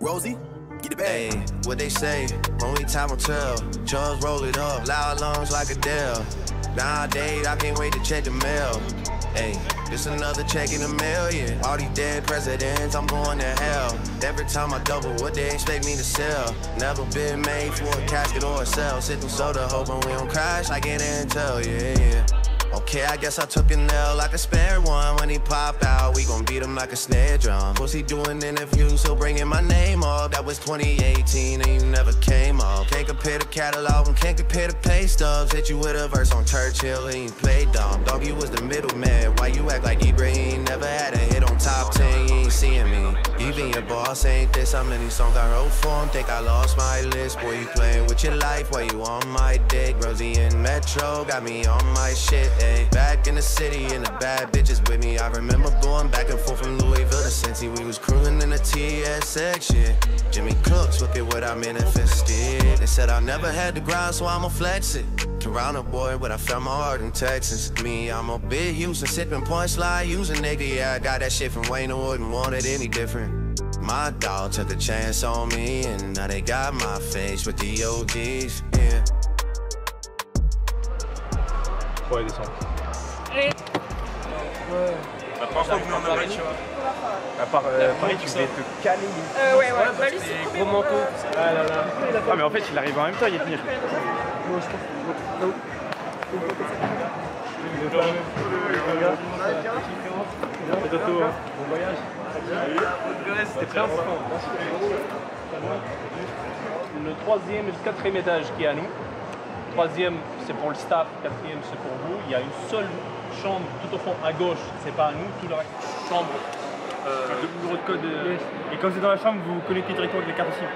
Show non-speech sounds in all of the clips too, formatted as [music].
Rosie, get the bag. Hey, what they say, only time will tell. Charles roll it up, loud lungs like Adele. Nowadays, I can't wait to check the mail. Hey, just another check in a million. All these dead presidents, I'm going to hell. Every time I double what they expect me to sell. Never been made for a casket or a cell. Sipping soda, hoping we don't crash like an Intel, yeah, yeah. Okay, I guess I took a nail like a spare one when he popped out. We gon' beat him like a snare drum. Was he doing interviews? So bringing my name up. That was 2018 and you never came up. Can't compare the catalog and can't compare the pay stubs. Hit you with a verse on Churchill and you played dumb. Dog, you was the middleman. Why you act like Ibrahim? Never had a hit on top 10. You ain't seeing me. Even your boss ain't this. How many songs I wrote for him? Think I lost my list. Boy, you playing with your life while you on my dick. Rosie in Metro got me on my shit. Back in the city and the bad bitches with me. I remember going back and forth from Louisville to Cincy. We was cruising in the TSX shit. Jimmy Cooks, look at what I manifested. They said I never had the grind, so I'ma flex it. Toronto boy, but I found my heart in Texas. Me, I'm a big Houston, sipping point slide, using nigga. Yeah, I got that shit from Wayne and wouldn't want it any different. My dog took a chance on me, and now they got my face with the OGs. Yeah. Ouais, descend. La première fois que nous on a tu vois. À part euh, Paris, tu devais te caler. Euh, ouais, ouais. Ouais, Bah, lui, c'est gros. Ah là là. Ah, mais en fait, il arrive en même temps, il est venu. Bon voyage. C'était très important. Le troisième et le quatrième étage qui est à nous. Troisième, c'est pour le staff. Quatrième, c'est pour vous. Il y a une seule chambre tout au fond à gauche. C'est pas à nous. Tout le reste, chambre. Euh, de numéro de code. euh, Et quand vous êtes dans la chambre, vous vous connectez directement avec les cartes aussi.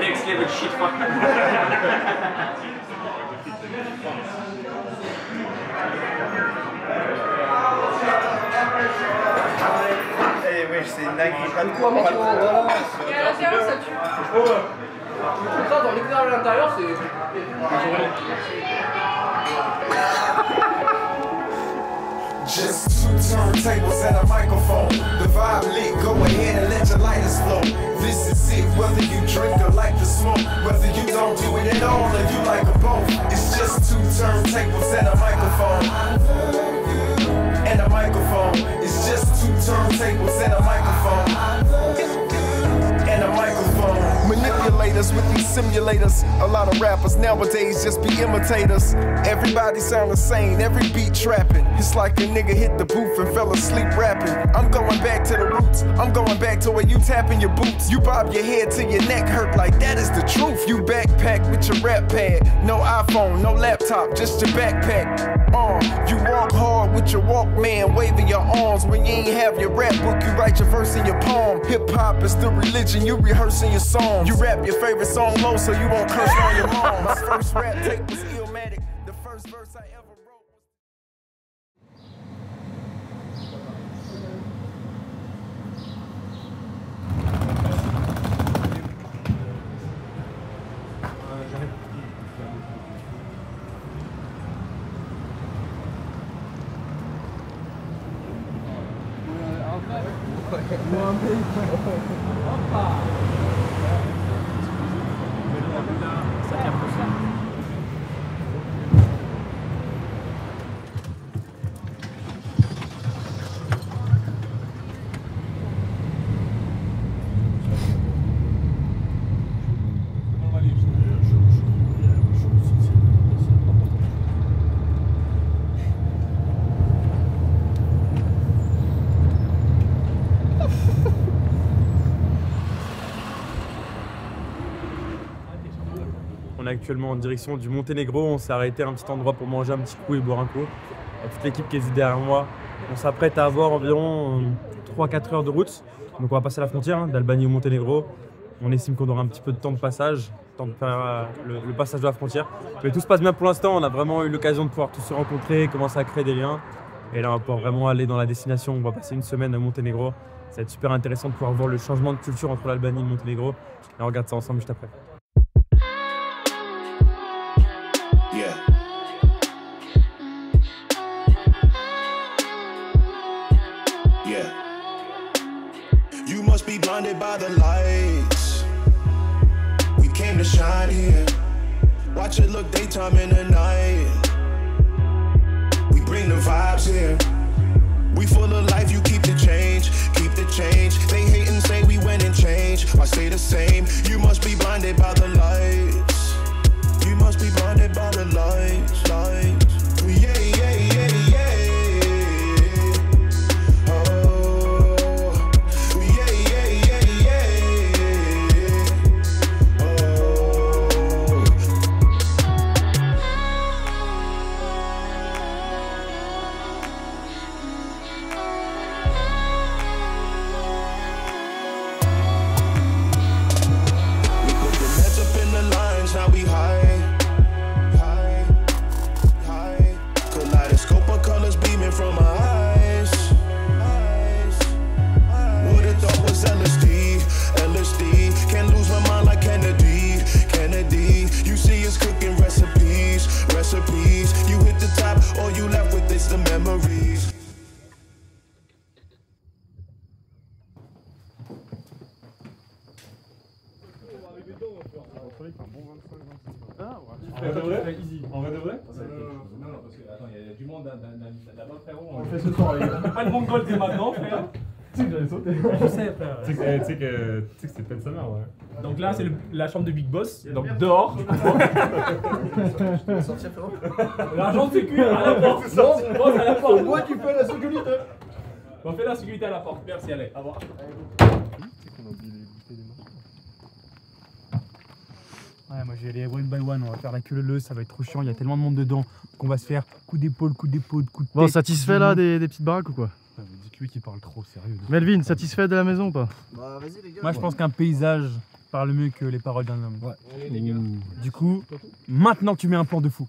Next level shit fuck. [laughs] Just two turntables and a microphone. The vibe lit, go ahead and let your lighters flow. This is it, whether you drink or like to smoke. Whether you don't do it at all or you like them both. It's turntables and a microphone. And a microphone. It's just two turntables and a With these simulators. A lot of rappers nowadays just be imitators. Everybody sound the same, every beat trapping. It's like a nigga hit the booth and fell asleep rapping. I'm going back to the roots. I'm going back to where you tapping your boots. You bob your head till your neck hurt like that is the truth. You backpack with your rap pad. No iPhone, no laptop, just your backpack. Uh, you walk hard with your Walkman, waving your arms. When you ain't have your rap book, you write your verse in your palm. Hip hop is the religion, you rehearsing your song. You rap your favorite song low so you won't curse on your mom. My first rap tape was actuellement en direction du Monténégro. On s'est arrêté à un petit endroit pour manger un petit coup et boire un coup. Toute l'équipe qui est derrière moi. On s'apprête à avoir environ 3-4 heures de route. Donc on va passer la frontière hein, d'Albanie au Monténégro. On estime qu'on aura un petit peu de temps de passage, temps de faire euh, le, passage de la frontière. Mais tout se passe bien pour l'instant. On a vraiment eu l'occasion de pouvoir tous se rencontrer, commencer à créer des liens. Et là, on va pouvoir vraiment aller dans la destination. On va passer une semaine à Monténégro. Ça va être super intéressant de pouvoir voir le changement de culture entre l'Albanie et le Monténégro. Et on regarde ça ensemble juste après. Blinded by the lights. We came to shine here. Watch it look daytime in the night. We bring the vibes here. We full of life, you keep the change, keep the change. They hate and say we went and changed. I stay the same. You must be blinded by the lights. You must be blinded by the lights, lights. En vrai de vrai En vrai de vrai Non, non, parce que attends, il y a du monde là-bas, frérot. On le fait ce soir, les [laughs] gars. Pas de mongol dès maintenant, frère. [laughs] Tu sais que j'allais sauter. Je sais, frère. Tu sais que, tu sais que, tu sais que c'est peut-être sa mère, ouais. Donc là, c'est la chambre de Big Boss. Donc dehors. [laughs] L'argent de sécu à la porte. Non, à la porte. Moi qui fais la sécurité. On fait la sécurité à la porte. Merci, allez. Au revoir. Ouais, moi je vais aller one by one, on va faire la queue leu, ça va être trop chiant, il y a tellement de monde dedans qu'on va se faire coup d'épaule, coup d'épaule, coup de Bon, tête, satisfait là des, des petites baraques ou quoi Dites-lui qu'il parle trop sérieux. Melvin, satisfait de la maison ou pas Bah, vas-y, les gars. Moi je pense qu'un paysage parle mieux que les paroles d'un homme. Du coup, maintenant tu mets un plan de fou.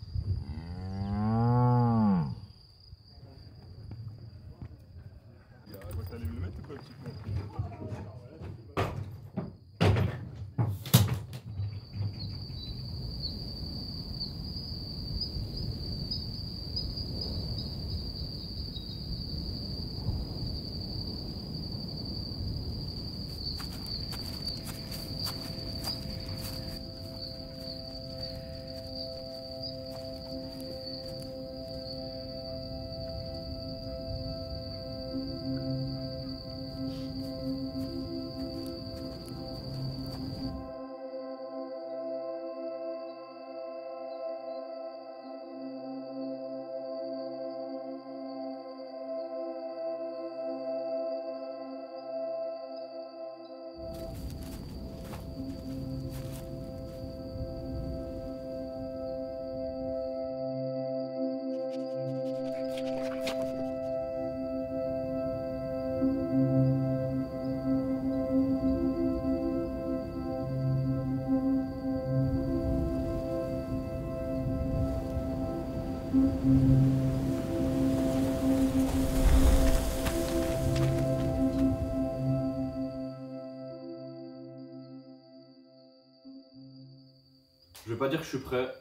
Vais pas dire que je suis prêt,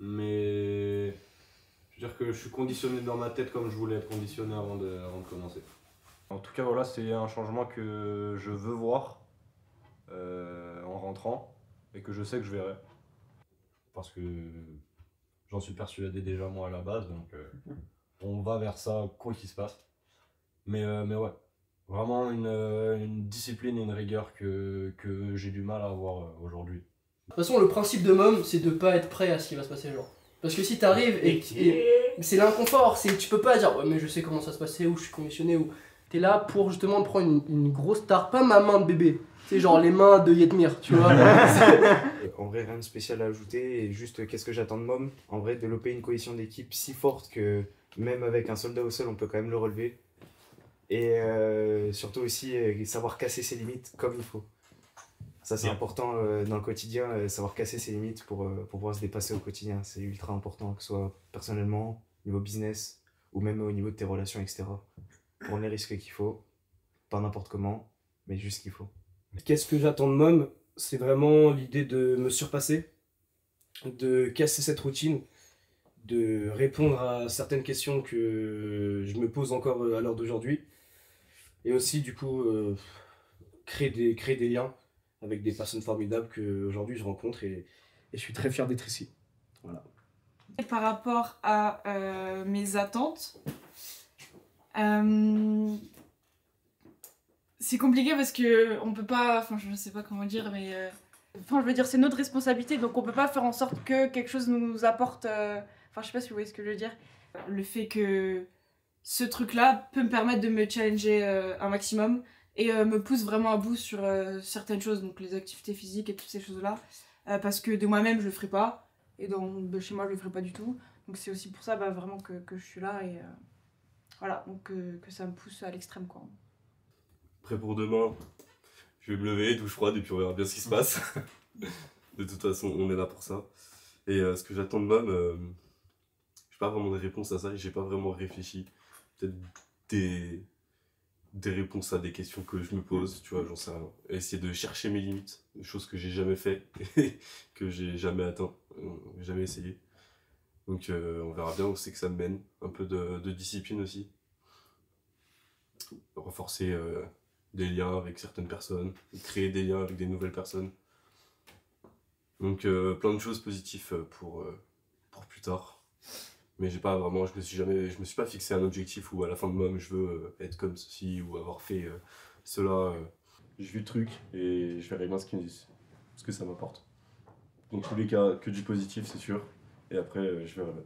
mais je veux dire que je suis conditionné dans ma tête comme je voulais être conditionné avant de, avant de commencer. En tout cas, voilà, c'est un changement que je veux voir euh, en rentrant et que je sais que je verrai. Parce que j'en suis persuadé déjà moi à la base, donc euh, on va vers ça quoi qu'il se passe. Mais, euh, mais ouais, vraiment une, une discipline et une rigueur que, que j'ai du mal à avoir aujourd'hui. De toute façon, le principe de Mom, c'est de pas être prêt à ce qui va se passer, genre. Parce que si t'arrives et, et- c'est l'inconfort, c'est tu peux pas dire ouais mais je sais comment ça se passait ou je suis conditionné ou t'es là pour justement prendre une, une grosse tarte, pas ma main de bébé, c'est genre les mains de Yetmir, tu vois. [laughs] En vrai, rien de spécial à ajouter. Et juste, qu'est-ce que j'attends de Mom? En vrai, développer une cohésion d'équipe si forte que même avec un soldat au sol, on peut quand même le relever. Et euh, surtout aussi euh, savoir casser ses limites comme il faut. Ça, c'est important euh, dans le quotidien, euh, savoir casser ses limites pour, euh, pour pouvoir se dépasser au quotidien. C'est ultra important, que ce soit personnellement, niveau business, ou même au niveau de tes relations, etc. Prendre les risques qu'il faut, pas n'importe comment, mais juste ce qu'il faut. Qu'est-ce que j'attends de Mom C'est vraiment l'idée de me surpasser, de casser cette routine, de répondre à certaines questions que je me pose encore à l'heure d'aujourd'hui. Et aussi, du coup, euh, créer, des, créer des liens avec des personnes formidables qu'aujourd'hui je rencontre et, et je suis très fier d'être ici. Voilà. Par rapport à euh, mes attentes, euh, c'est compliqué parce que on peut pas, enfin je sais pas comment dire, mais euh, je veux dire c'est notre responsabilité donc on peut pas faire en sorte que quelque chose nous apporte, enfin je sais pas si vous voyez ce que je veux dire, le fait que ce truc là peut me permettre de me challenger un maximum et euh, me pousse vraiment à bout sur euh, certaines choses donc les activités physiques et toutes ces choses là parce que de moi-même je le ferai pas et de chez moi je le ferai pas du tout donc c'est aussi pour ça bah, vraiment que, que je suis là et euh, voilà donc euh, que ça me pousse à l'extrême quoi Prêt pour demain, je vais me lever, douche froide et puis on verra bien ce qui se passe. [laughs] de toute façon, on est là pour ça. Et euh, ce que j'attends de Mom, euh, j'ai pas vraiment de réponse à ça et j'ai pas vraiment réfléchi. Peut-être des, des réponses à des questions que je me pose, tu vois, j'en sais rien. Essayer de chercher mes limites, des choses que j'ai jamais fait, [laughs] que j'ai jamais atteint, euh, jamais essayé. Donc euh, on verra bien où c'est que ça me mène. Un peu de, discipline aussi. Renforcer euh, des liens avec certaines personnes, créer des liens avec des nouvelles personnes. Donc plein de choses positives pour, pour plus tard. Mais j'ai pas vraiment, je me suis jamais, je me suis pas fixé un objectif où à la fin de mom je veux euh, être comme ceci ou avoir fait euh, cela. euh. Je vis le truc et je verrai bien ce disent, ce que ça m'apporte. Dans tous les cas, que du positif c'est sûr. Et après, je verrai bien.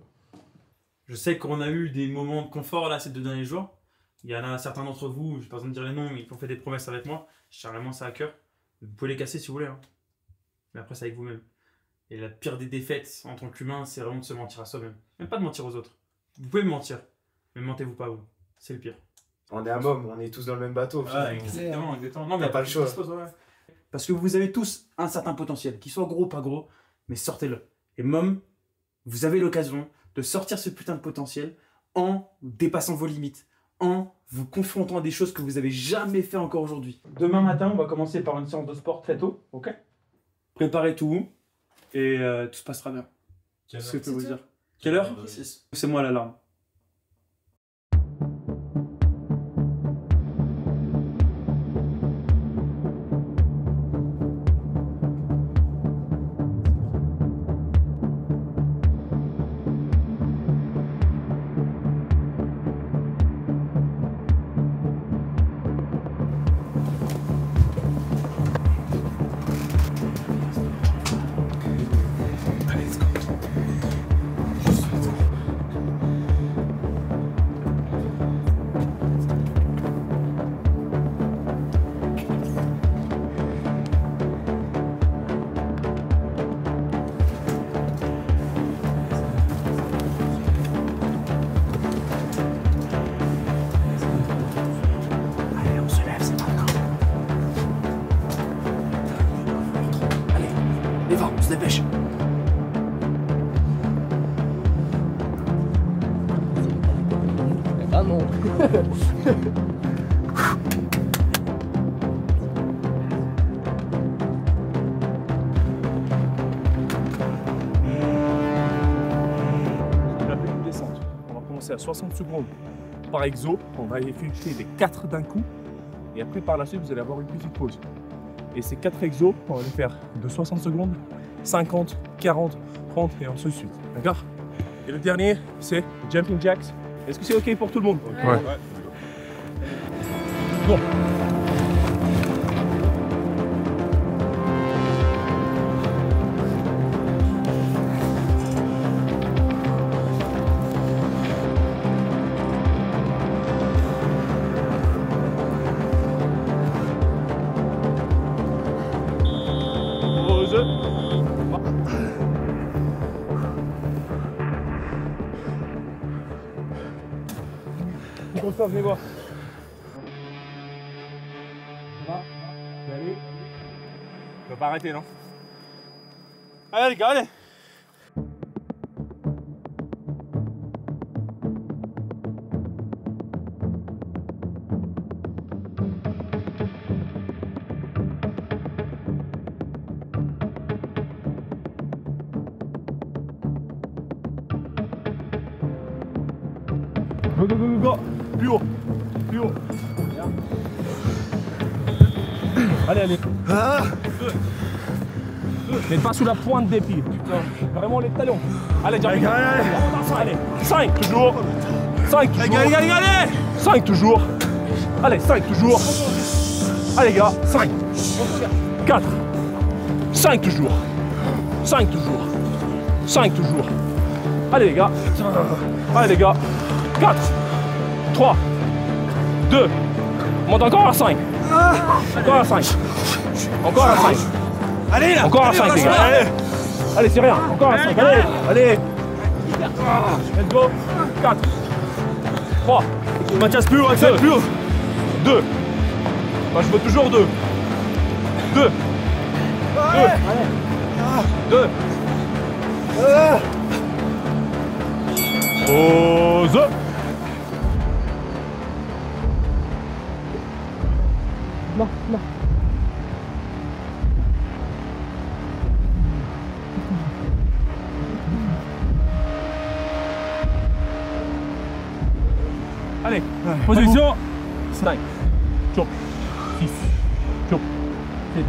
Je sais qu'on a eu des moments de confort là ces deux derniers jours. Il y en a certains d'entre vous, je pas besoin de dire les noms, mais qui ont fait des promesses avec moi. J'ai vraiment ça à cœur. Vous pouvez les casser si vous voulez. hein. Mais après, c'est avec vous-même. Et la pire des défaites en tant qu'humain, c'est vraiment de se mentir à soi-même. Même pas de mentir aux autres. Vous pouvez me mentir, mais mentez-vous pas à vous. C'est le pire. On est un môme, on est tous dans le même bateau. Ouais, exactement, exactement. Non, mais T'as pas le choix. Parce que vous avez tous un certain potentiel, qu'il soit gros ou pas gros, mais sortez-le. Et Mom, vous avez l'occasion de sortir ce putain de potentiel en dépassant vos limites, en vous confrontant à des choses que vous avez jamais fait encore aujourd'hui. Demain matin, on va commencer par une séance de sport très tôt, ok? Préparez tout et euh, tout se passera bien. Quelle C'est ce que heure je peux vous C'est dire. tout Quelle heure C'est moi l'alarme. À 60 secondes par exo. On va effectuer les 4 d'un coup. Et après, par la suite, vous allez avoir une petite pause. Et ces 4 exos, on va les faire de 60 secondes, 50, 40, 30 et ainsi. D'accord? Et le dernier, c'est Jumping Jacks. Est-ce que c'est OK pour tout le monde? Ouais. Bon. Toi, venez voir. Ça va Allez. Tu vas pas arrêter, non? Allez, les gars, allez Allez. Deux. Mais pas sous la pointe des pieds, putain. Vraiment les talons. Allez, allez, allez, allez. 5 toujours. 5 toujours. Allez, allez, allez. 5 toujours. Allez, 5 toujours. Allez, gars, 5 4 5 toujours. 5 toujours. 5 toujours. Allez, les gars. Allez, les gars. 4 3 2 Monte encore à 5 Encore à 5 Encore à 5 Allez là. Encore Allez, 5 les on gars. lâche Allez Allez c'est rien. Encore à 5 Allez Allez. Let's go. 4 3 Mathias plus haut Axel plus haut. 2 Bah je veux toujours 2 2 2 2 Pause. Non, non. Position. 5, chop, 6, chop, 7,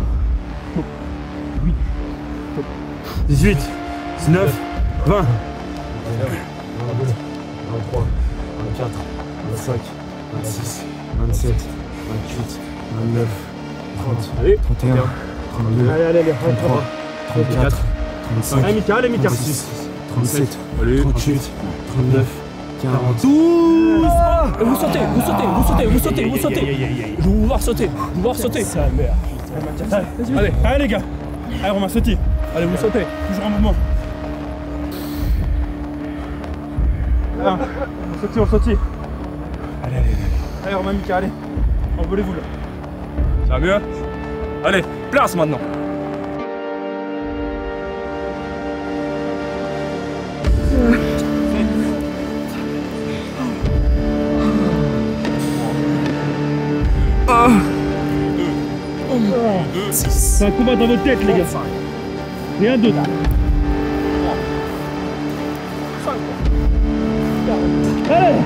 chop, 8, chop, 18, 19, 20. 23, 24, 25, 26, 27, 28, 29, 30, Allez, 31, 32, Allez, allez, allez, 33, 34, 35, Allez, Mika, allez, Mika. 36, 37, Allez. 38, 39, 40. 12 Et vous sautez, vous sautez, vous sautez, vous sautez, vous sautez Je veux vous voir sauter, vous voir sauter. Sa mère. Allez, allez les gars. Allez Romain, sautez. Allez, vous sautez, toujours en mouvement Allez, on sautille, on sautille. Allez, allez, allez. Allez Romain, Mika, allez. Envolez-vous là. Ça va mieux Allez, place maintenant C'est un combat dans votre tête, les gars. Rien d'autre. 5. Allez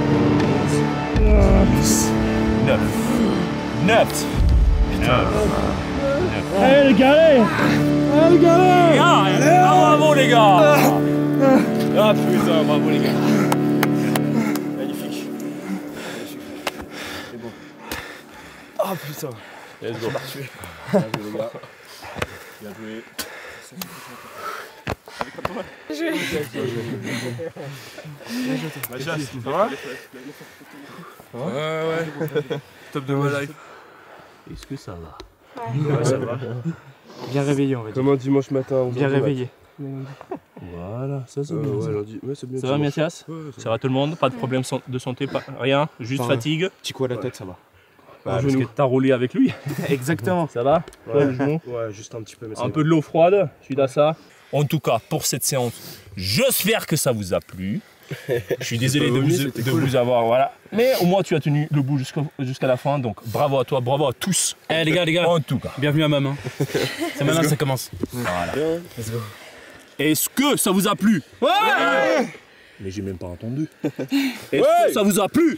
9. 9. 9. Allez, les gars, allez Allez, les gars, allez Ah, bravo, les gars Ah, putain, bravo, les gars. Magnifique. C'est bon. Ah, putain. Let's go. Les gars. Bien joué. Mathias, ça va Ouais, ouais. Top de ma life. Est-ce que ça va Ouais, ça va. Bien réveillé, on va dire. Comme un dimanche matin. on Bien réveillé. Voilà, ça c'est Euh, bien. ouais, ça. lundi- ouais, c'est bien Ça va. Mathias Ouais, ça Ça va tout le monde Pas de problème de santé, pas, rien Juste Enfin, fatigue Petit coup à la tête, ça va. Bah, Parce que t'as roulé avec lui [laughs] Exactement. Ça va Ouais. Toi, le genou Ouais, juste un petit peu, mais ça Un va. peu de l'eau froide suite à ça. En tout cas, pour cette séance, j'espère que ça vous a plu. [laughs] Je suis désolé de, vous, c'était de cool. vous avoir. Voilà. Mais au moins, tu as tenu le bout jusqu'à la fin. Donc bravo à toi, bravo à tous. Eh les gars, les gars. En tout cas. Bienvenue à Mam. hein. [laughs] C'est maintenant que ça commence. Voilà. Est-ce que ça vous a plu? Ouais Mais j'ai même pas entendu. Est-ce que ça vous a plu?